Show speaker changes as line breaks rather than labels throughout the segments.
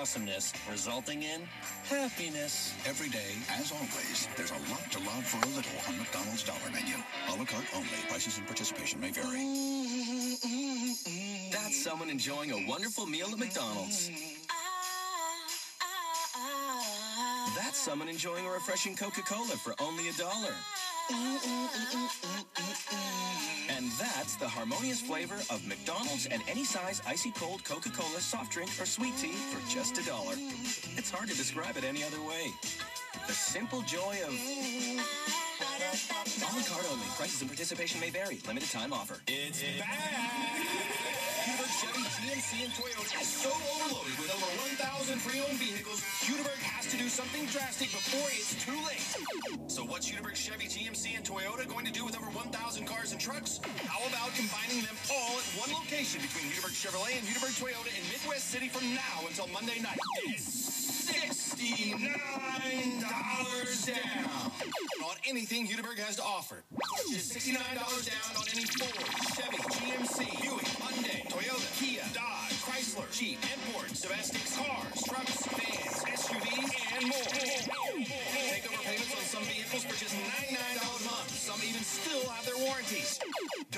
awesomeness, resulting in happiness.
Every day, as always, there's a lot to love for a little on McDonald's Dollar Menu. A la carte only. Prices and participation may vary.
That's someone enjoying a wonderful meal at McDonald's. That's someone enjoying a refreshing Coca-Cola for only a dollar. And that's the harmonious flavor of McDonald's and any size icy cold Coca-Cola soft drink or sweet tea for just a dollar. It's hard to describe it any other way. The simple joy of la carte only. Prices and participation may vary. Limited time offer.
It's back! Chevy, GMC, and Toyota is so overloaded with over 1,000 pre-owned vehicles, do something drastic before it's too late. So what's Hudiburg, Chevy, GMC, and Toyota going to do with over 1,000 cars and trucks? How about combining them all at one location between Hudiburg Chevrolet and Hudiburg Toyota in Midwest City from now until Monday night? It's $69 down on anything Hudiburg has to offer. Just $69 down on any Ford, Chevy, GMC,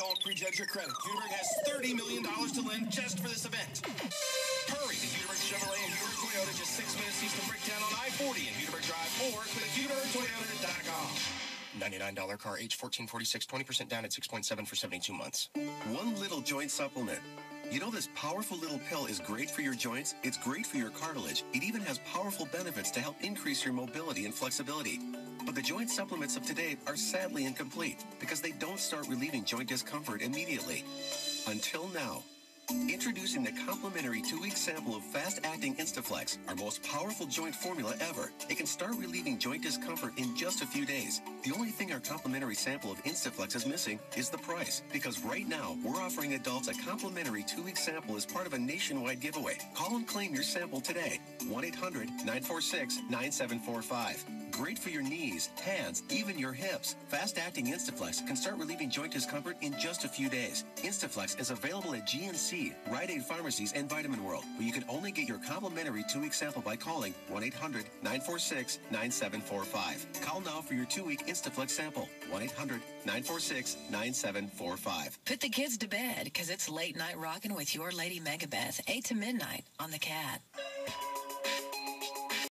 Don't prejudge your credit. Hudiburg has $30 million to lend just for this event. Hurry to Hudiburg Chevrolet and Hudiburg Toyota just six minutes east of Bricktown on I-40 and Hudiburg Drive or click HudiburgToyota.com. $99 car, age 1446, 20% down at 6.7 for 72 months.
One little joint supplement. You know this powerful little pill is great for your joints? It's great for your cartilage. It even has powerful benefits to help increase your mobility and flexibility. But the joint supplements of today are sadly incomplete because they don't start relieving joint discomfort immediately. Until now. Introducing the complimentary two-week sample of fast-acting Instaflex, our most powerful joint formula ever. It can start relieving joint discomfort in just a few days. The only thing our complimentary sample of Instaflex is missing is the price. Because right now, we're offering adults a complimentary two-week sample as part of a nationwide giveaway. Call and claim your sample today. 1-800-946-9745. Great for your knees, hands, even your hips. Fast-acting Instaflex can start relieving joint discomfort in just a few days. Instaflex is available at GNC, Rite Aid pharmacies, and Vitamin World, where you can only get your complimentary two-week sample by calling 1-800-946-9745. Call now for your two-week Instaflex sample. 1-800-946-9745.
Put the kids to bed because it's late night rocking with your lady Megabeth, 8 to midnight on the KATT.